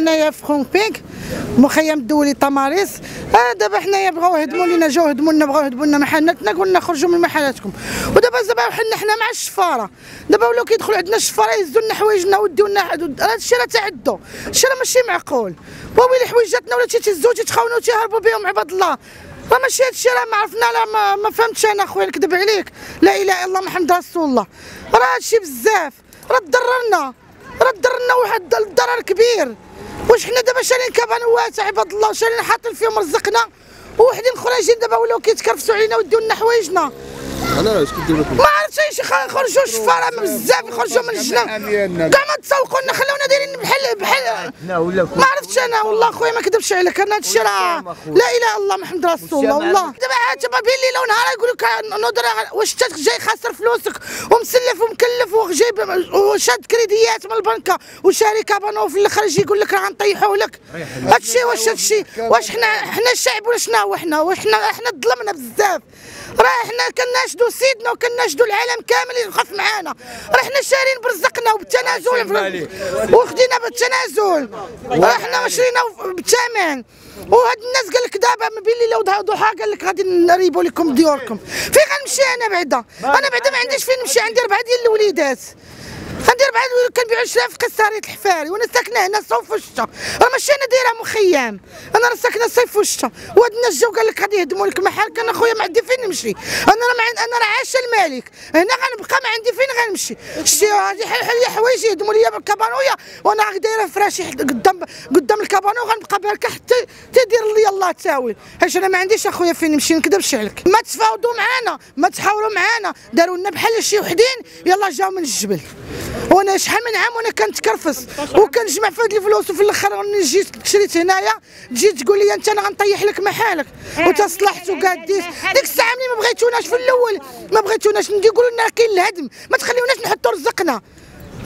هنايا في خونغ بينغ مخيم الدولي تماريس آه دابا حنايا بغاو يهدموا لينا جاو هدموا لنا بغاو يهدموا لنا محلاتنا قلنا خرجوا من محلاتكم. ودابا دابا حنا حنا مع الشفاره. دابا ولاو كيدخلوا عندنا الشفاره يهزوا لنا حوايجنا وديو لنا هذا الشيء راه تعدوا الشيء راه ماشي معقول. ويلي حويجاتنا ولا تيتهزوا تيتخاونوا تيهربوا بهم عباد الله. راه ماشي هادشي راه ما عرفنا لا ما, ما فهمتش أنا اخويا نكذب عليك. لا إله إلا الله محمد رسول الله. راه هادشي بزاف. راه تضررنا. راه ضرنا واحد الضرر كبير. واش حنا دابا شارين كابانوات عباد الله شارين حاطين فيهم رزقنا. ووحدين اخرين دابا ولاو كيتكرفسوا علينا وديو لنا حوايجنا. أنا راه اش كدير لكم؟ ما عرفتش إيش يخرجوا الشفاره بزاف يخرجوا من الجنة. كاع ما تسوقوا لنا خلونا دايرين بحال بحال ما عرفتش أنا والله خويا ما كذبش عليك. أنا هادشي راه لا إله إلا الله محمد رسول الله. والله دابا عاد الليل ونهار يقول لك نضر واش انت جاي خاسر فلوسك ومسلف ومكلف وجايب وشاد كريديات من البنكه وشاري كابانو في الأخر يجي يقول لك راه غنطيحوه لك. هادشي واش هادشي؟ واش حنا حنا الشعب ولا شنو هو حنا؟ واش حنا حنا ظلمنا بزاف. راه حنا كناشدوا سيدنا وكناشدوا العالم كامل يخاف معانا. راه حنا شارين برزقنا وبالتنازل. وخدينا بالتنازل. راه حنا شرينا بالثمن وهاد الناس قال لك دابا ما بين الليل وضحى قال لك غادي نريبوا لكم ديوركم. فين غنمشي أنا بعدا؟ أنا بعدا ما عنديش فين نمشي عندي أربعة ديال الوليدات. غندير بعد كنبيعوا شراء في قصارية الحفاري وأنا ساكنه هنا صوف وشتا راه ماشي أنا دايرة مخيم. أنا راه ساكنة صيف وشتا وهاد الناس جاو قال لك غادي يهدموا لك محل كان اخويا ما عندي فين نمشي. أنا راه. أنا راه عايشة الملك هنا غنبقى ما عندي فين غنمشي. شتي هادي حل حوايجي يهدموا لي بالكابانويا وأنا دايرة فراشي قدام قدام الكابانو غنبقى باركة حتى تدير لي الله تاويل حيت أنا ما عنديش أخويا فين نمشي. نكذبش عليك ما تفاوضوا معانا. ما تحاوروا معانا. داروا لنا بحال شي وحدين. يلا جاو من الجبل. وأنا شحال من عام وأنا كنتكرفس وكنجمع في هاد الفلوس وفي الآخر جيت شريت هنايا تجي تقول لي انت أنا غنطيح لك محالك. وتصلحت وقاديت. ديك الساعة ملي ما بغيتوناش في الأول ما بغيتوناش يقولوا لنا كاين الهدم. ما تخليوناش نحطوا رزقنا.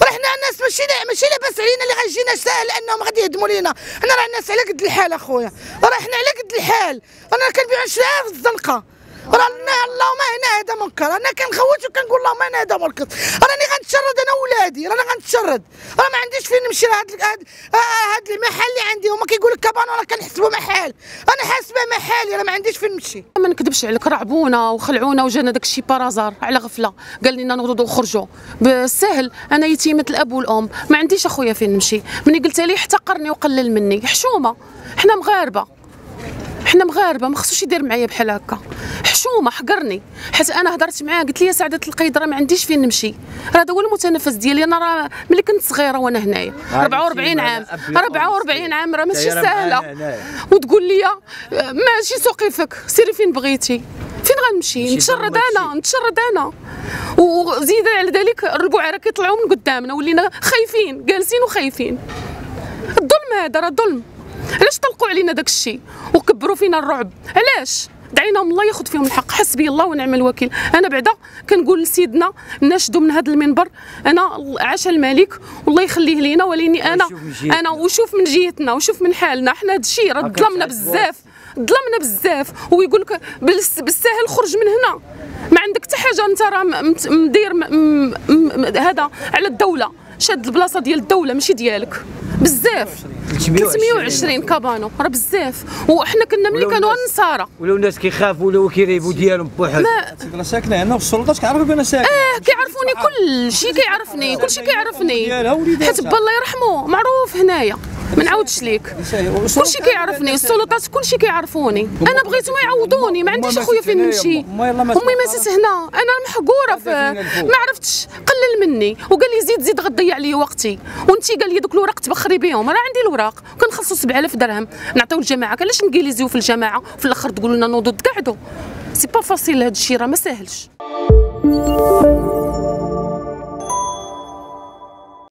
راه حنا الناس ماشي ماشي لاباس علينا اللي غيجينا ساهل أنهم غادي يهدموا لينا. حنا راه الناس على قد الحال أخويا. راه حنا على قد الحال. أنا كنبيع شراها في الزنقة. راه اللهم هنا هذا منكر أنا كنخوت وكنقول اللهم هنا هذا منكر راني غنتشرد أنا ولادي. راني غنتشرد. راه ما عنديش فين نمشي هاد هاد هاد المحل اللي عندي. هما كيقولوا لك كابانو راه كنحسبوا محل. أنا حاسبة محالي راه ما عنديش فين نمشي. ما نكذبش عليك. رعبونا وخلعونا وجانا داك الشيء بارازار على غفلة. قال لنا نوضوا وخرجوا بالسهل. أنا يتيمة الأب والأم. ما عنديش أخويا فين نمشي. ملي قلت ليه احتقرني وقلل مني. حشومة. حنا مغاربة. حنا مغاربة ما خصوش يدير معايا بحال هكا. حشومة حقرني. حيت أنا هضرت معاه قلت لي سعاده القيد راه ما عنديش فين نمشي. راه هذا هو المتنفس ديالي. أنا راه ملي كنت صغيرة وأنا هنايا. 44 عام. 44 عام راه ماشي سهلة. وتقول لي ماشي سوقيفك. سيري فين بغيتي؟ فين غنمشي؟ نتشرد أنا نتشرد أنا. وزيد على ذلك الربوع راه كيطلعوا من قدامنا. ولينا خايفين جالسين وخايفين. الظلم هذا راه ظلم. علاش طلقوا علينا داك الشيء وكبروا فينا الرعب. علاش؟ دعيناهم الله ياخذ فيهم الحق. حسبي الله ونعم الوكيل. أنا بعدا كنقول لسيدنا ناشدوا من هذا المنبر. أنا عاش الملك والله يخليه لينا ولاني أنا. أنا وشوف من جهتنا وشوف من حالنا. حنا هذا الشيء راه ظلمنا بزاف. ظلمنا بزاف. ويقول لك بالساهل خرج من هنا. ما عندك حتى حاجة. أنت راه مدير هذا على الدولة. شاد البلاصة ديال الدولة ماشي ديالك. بزاف. 320 كابانو. راه بزاف. وحنا كنا ملي كانوا النصارى. ولاو الناس كيخافوا ولاو كيريبوا ديالهم بوحدهم. أنا ساكنة هنا والسلطات كيعرفوا بان ساكن آه كيعرفوني كل شيء كيعرفني. كل شيء كيعرفني. حيت با الله يرحمه. معروف هنايا. ما نعاودش ليك. كلشي كيعرفني السلطات كلشي كيعرفوني. أنا بغيتهم يعوضوني ما عنديش أخويا فين نمشي. امي ماتت هنا. أنا محقورة ما عرفتش. قلل مني. وقال لي زيد زيد غتضيع لي وقتي. وانت قال لي دوك الوراق تبخري بهم راه عندي الوراق. كنخلصوا 7000 درهم. نعطيو الجماعه علاش نجيليزيو في الجماعة؟ وفي الأخر تقولوا لنا نوضوا تقعدوا c'est pas facile هذا الشيء راه ما ساهلش.